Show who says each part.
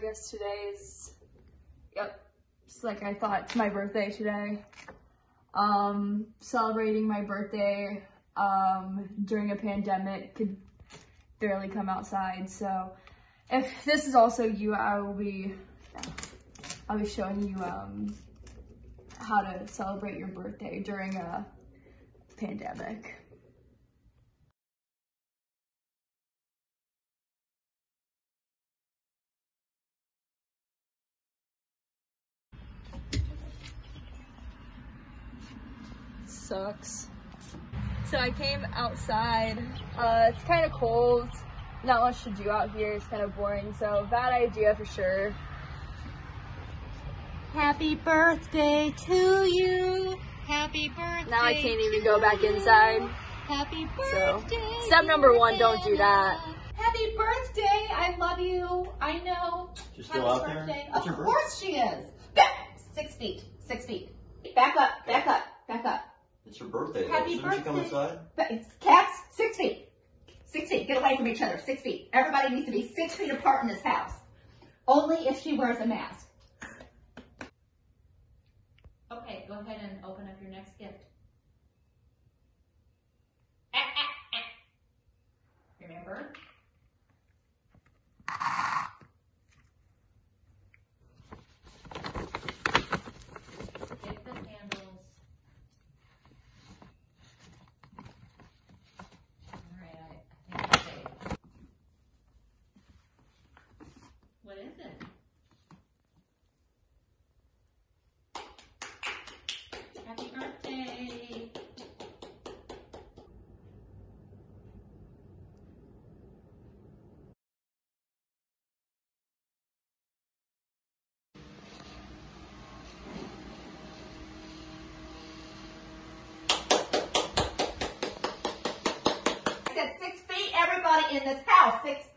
Speaker 1: guess today is, yep, it's like I thought it's my birthday today. Um, celebrating my birthday um, during a pandemic, could barely come outside. So if this is also you, I will be, I'll be showing you um, how to celebrate your birthday during a pandemic. Sucks. So I came outside. Uh, it's kind of cold. Not much to do out here. It's kind of boring. So bad idea for sure.
Speaker 2: Happy birthday to you. Happy birthday.
Speaker 1: Now I can't even go back inside.
Speaker 2: Happy
Speaker 1: So
Speaker 2: birthday.
Speaker 1: step number one, don't do that.
Speaker 2: Happy birthday. I love you. I know.
Speaker 3: She's still
Speaker 2: Happy
Speaker 3: out there?
Speaker 2: birthday.
Speaker 3: What's
Speaker 2: Of
Speaker 3: her
Speaker 2: course she is. Back. Six feet. Six feet. Back up. Back up. Back up.
Speaker 3: It's her birthday.
Speaker 2: Happy
Speaker 3: Shouldn't she come
Speaker 2: birthday.
Speaker 3: inside?
Speaker 2: But it's cats. Six feet. Six feet. Get away from each other. Six feet. Everybody needs to be six feet apart in this house. Only if she wears a mask. Okay, go ahead and open up your next gift. Ah, ah, ah. Remember? Get the handles. Alright, I, I think it's safe. What is it? Happy birthday! I said six feet, everybody in this house, six